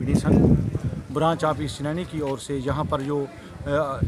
संघ branch office Chenani की ओर से यहाँ पर जो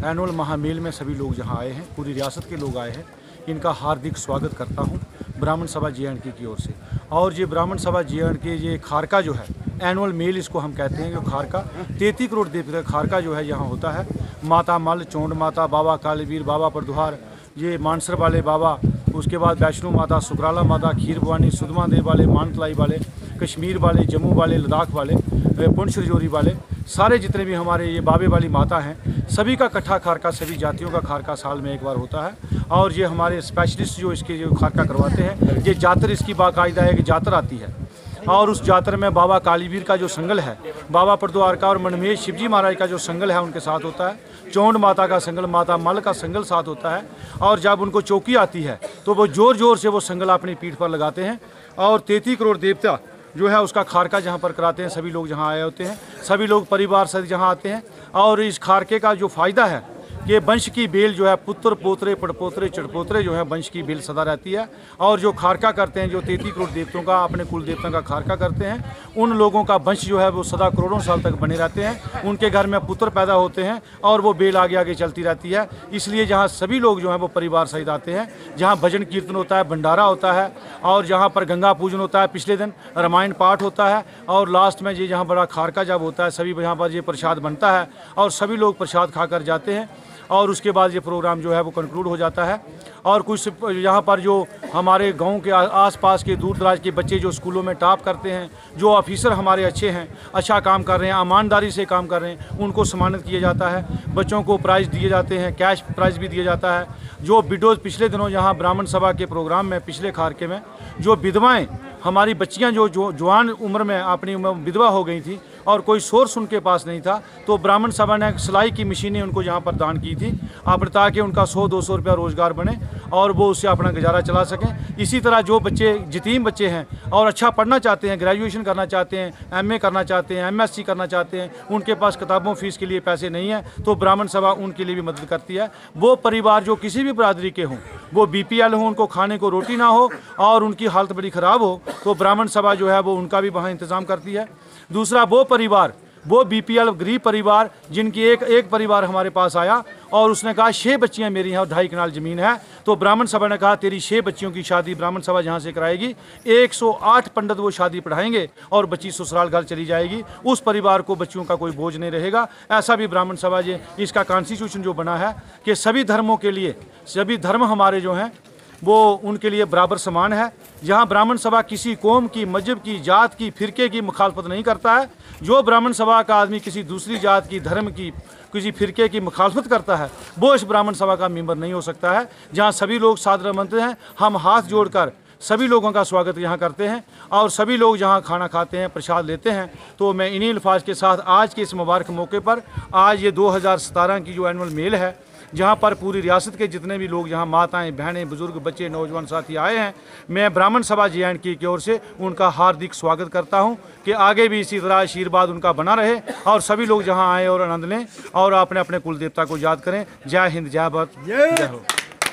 एनुअल महामेल में सभी लोग यहाँ आए हैं, पूरी रियासत के लोग आए हैं, इनका हार्दिक स्वागत करता हूँ ब्राह्मण सभा जे एंड के ओर से। और ये ब्राह्मण सभा जे के ये खारका जो है, एनुअल मेल इसको हम कहते हैं, जो खारका, तैतीस करोड़ देवी का खारका जो है यहाँ होता है। माता मल, चोंड माता, बाबा कालीवीर, बाबा प्रदुहार ये मानसर वाले बाबा, उसके बाद वैष्णो माता, सुकराला माता खीर भवानी सुदमा देव वाले, मानतलाई वाले, कश्मीर वाले, जम्मू वाले, लद्दाख वाले पुंछ रजौरी वाले, सारे जितने भी हमारे ये बाबे वाली माता हैं, सभी का कट्ठा खारका, सभी जातियों का खारका साल में एक बार होता है। और ये हमारे स्पेशलिस्ट जो इसके जो खारका करवाते हैं, ये जातर इसकी बाकायदा है कि जातर आती है। और उस जातर में बाबा कालीवीर का जो संगल है, बाबा परद्वार का और मनमेश शिवजी महाराज का जो संगल है, उनके साथ होता है। चौंड माता का संगल, माता मल का संगल साथ होता है। और जब उनको चौकी आती है तो वो ज़ोर ज़ोर से वो संगल अपनी पीठ पर लगाते हैं। और तैतीस करोड़ देवता जो है उसका खारका जहाँ पर कराते हैं, सभी लोग जहाँ आए होते हैं, सभी लोग परिवार सहित जहाँ आते हैं। और इस खारके का जो फ़ायदा है ये वंश की बेल जो है, पुत्र, पोतरे, पड़पोतरे, चढ़पोतरे जो है, वंश की बेल सदा रहती है। और जो खारका करते हैं, जो तैतीस करोड़ देवताओं का, अपने कुल देवताओं का खारका करते हैं, उन लोगों का वंश जो है, वो सदा करोड़ों साल तक बने रहते हैं। उनके घर में पुत्र पैदा होते हैं और वो बेल आगे आगे चलती रहती है। इसलिए जहाँ सभी लोग जो हैं, वो परिवार सहित आते हैं। जहाँ भजन कीर्तन होता है, भंडारा होता है, और जहाँ पर गंगा पूजन होता है, पिछले दिन रामायण पाठ होता है, और लास्ट में ये जहाँ बड़ा खारका जब होता है, सभी यहाँ पर ये प्रसाद बनता है, और सभी लोग प्रसाद खाकर जाते हैं। और उसके बाद ये प्रोग्राम जो है वो कंक्लूड हो जाता है। और कुछ यहाँ पर जो हमारे गाँव के आसपास के दूर दराज के बच्चे जो स्कूलों में टॉप करते हैं, जो ऑफिसर हमारे अच्छे हैं अच्छा काम कर रहे हैं, ईमानदारी से काम कर रहे हैं, उनको सम्मानित किया जाता है। बच्चों को प्राइज़ दिए जाते हैं कैश प्राइज़ भी दिया जाता है। जो विडोज पिछले दिनों यहाँ ब्राह्मण सभा के प्रोग्राम में, पिछले खारके में, जो विधवाएँ, हमारी बच्चियाँ जो जवान उम्र में, अपनी विधवा हो गई थी और कोई सोर्स उनके पास नहीं था तो ब्राह्मण सभा ने सिलाई की मशीनें उनको यहाँ पर दान की थी। आप ताकि उनका सौ, दो सौ रुपया रोज़गार बने और वो उससे अपना गुजारा चला सकें। इसी तरह जो बच्चे, जतीम बच्चे हैं और अच्छा पढ़ना चाहते हैं ग्रेजुएशन करना चाहते हैं एमए करना चाहते हैं एमएससी करना चाहते हैं, उनके पास किताबों फ़ीस के लिए पैसे नहीं हैं तो ब्राह्मण सभा उनके लिए भी मदद करती है। वो परिवार जो किसी भी बरादरी के हों, वो बी पी एल हो, उनको खाने को रोटी ना हो और उनकी हालत बड़ी ख़राब हो तो ब्राह्मण सभा जो है वो उनका भी वहाँ इंतज़ाम करती है। दूसरा वो परिवार, वो बीपीएल गरीब परिवार जिनकी एक एक परिवार हमारे पास आया और उसने कहा छः बच्चियाँ मेरी हैं और ढाई कनाल ज़मीन है। तो ब्राह्मण सभा ने कहा, तेरी छः बच्चियों की शादी ब्राह्मण सभा जहाँ से कराएगी 108 पंडित वो शादी पढ़ाएँगे और बच्ची ससुराल घर चली जाएगी। उस परिवार को बच्चियों का कोई बोझ नहीं रहेगा। ऐसा भी ब्राह्मण सभा जी, इसका कॉन्स्टिट्यूशन जो बना है कि सभी धर्मों के लिए, सभी धर्म हमारे जो हैं वो उनके लिए बराबर समान है। जहाँ ब्राह्मण सभा किसी कौम की, मज़हब की, जात की, फ़िरके की मुखालफत नहीं करता है। जो ब्राह्मण सभा का आदमी किसी दूसरी जात की, धर्म की, किसी फ़िरके की मुखालफत करता है, वो इस ब्राह्मण सभा का मेंबर नहीं हो सकता है। जहाँ सभी लोग सादर मंत्र हैं, हम हाथ जोड़कर सभी लोगों का स्वागत यहाँ करते हैं और सभी लोग जहाँ खाना खाते हैं, प्रसाद लेते हैं तो मैं इन्हीं अल्फाज के साथ आज के इस मुबारक मौके पर, आज ये 2017 की जो एनअल मेल है जहाँ पर पूरी रियासत के जितने भी लोग यहाँ माताएँ बहनें बुज़ुर्ग बच्चे नौजवान साथी आए हैं मैं ब्राह्मण सभा जे एंड की ओर से उनका हार्दिक स्वागत करता हूँ कि आगे भी इसी तरह आशीर्वाद उनका बना रहे और सभी लोग जहाँ आए और आनंद लें और अपने अपने कुल देवता को याद करें। जय हिंद जय भारत। जय हो।